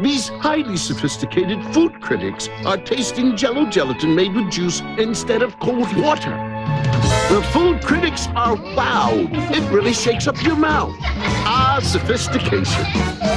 These highly sophisticated food critics are tasting jello gelatin made with juice instead of cold water. The food critics are wowed. It really shakes up your mouth. Ah, sophistication.